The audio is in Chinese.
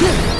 哼！